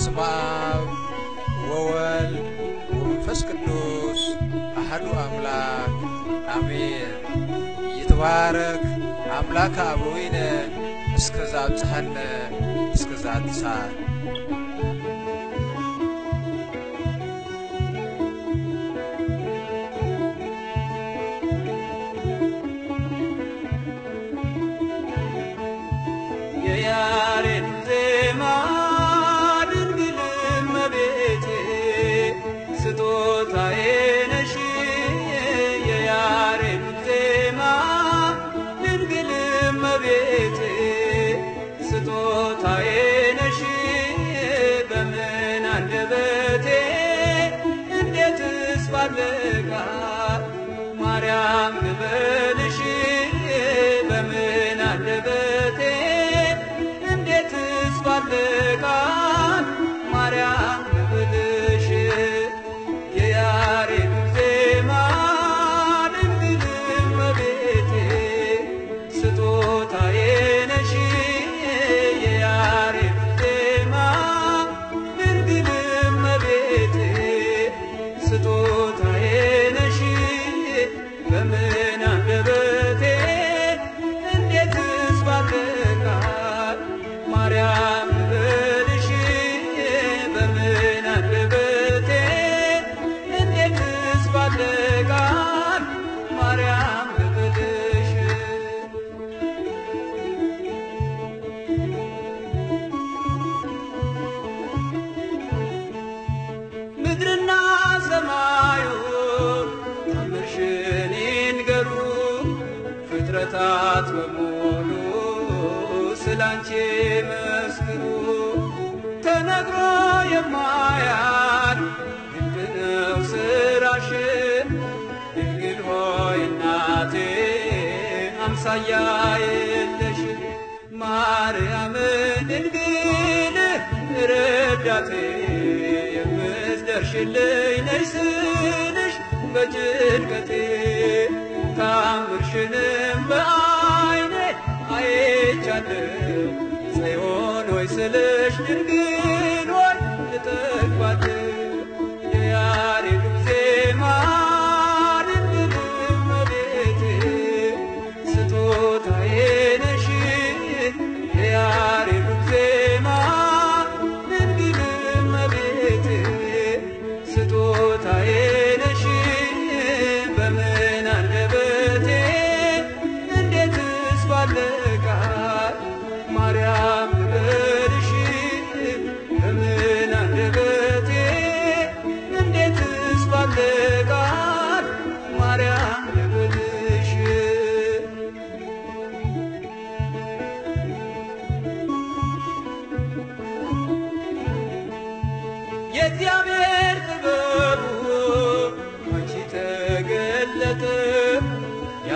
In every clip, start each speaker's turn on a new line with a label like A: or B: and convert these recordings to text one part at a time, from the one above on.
A: በስመ አብ ወወልድ ወመንፈስ ቅዱስ አሐዱ አምላክ አሜን። ይትባረክ አምላከ አበዊነ እስከ ዘአብጽሐነ እስከ ዘአትንሣእ ባልቃል ማርያም ልበልሽ ፍጥረታት በሙሉ ስላንቺ መስክሩ። ተነግሮ የማያል ድንቅ ነው ስራሽ ድንግል ሆይ እናቴ አምሳያ የለሽ ማርያም ድንግል ረዳቴ የምትደርሽልኝ ነሽ ስልሽ በጭንቀቴ ታምርሽንም በዓይኔ አይቻለሁ። ጽዮን ሆይ ስልሽ ድንግል ሆይ ልጠግባለሁ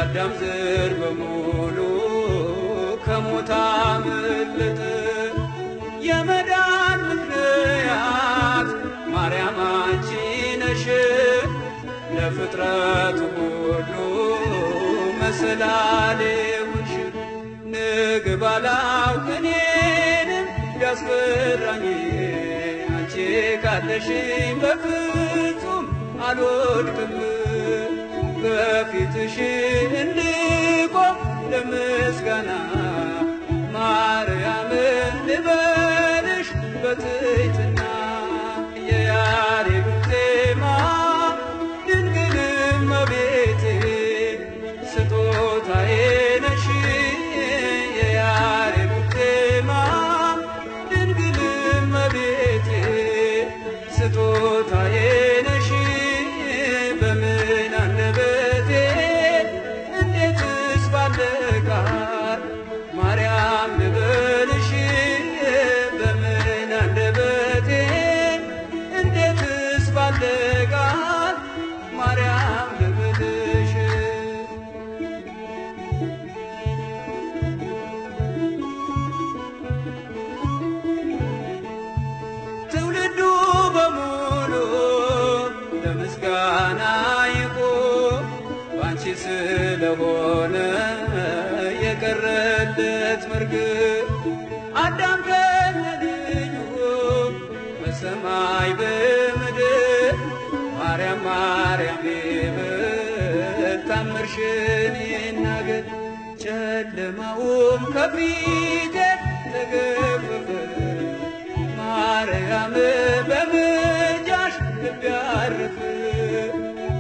A: የአዳም ዘር በሙሉ ከሞት አመለጠ። የመዳን ምክንያት ማርያም አንቺ ነሽ። ለፍጥረቱ ሁሉ መሰላሌ ውሽ ንግብ አላውቅ እኔንም ቢያስፈራኝ አንቺ ካለሽኝ በፍጹም አልወድቅም በፊትሽ እንድቆም ለምስጋና ማርያም ልበልሽ ትውልዱ በሙሉ ለምስጋና ይቁም ባንቺ ስለሆነ የቀረለት መርግብ ፍቅርሽን ይናገር ጨለማውም ከፊቴ ተገፈፈ። ማርያም በምልጃሽ ልቤ አረፈ።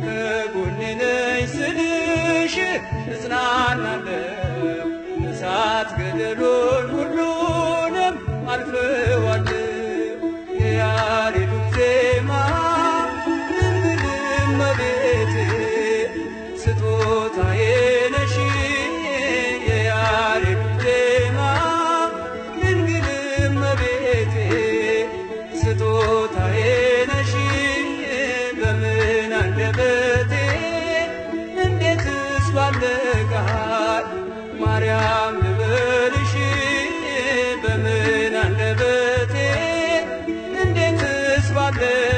A: ከጎኔ ነሽ ስልሽ እጽናናለሁ እሳት ገደሉን de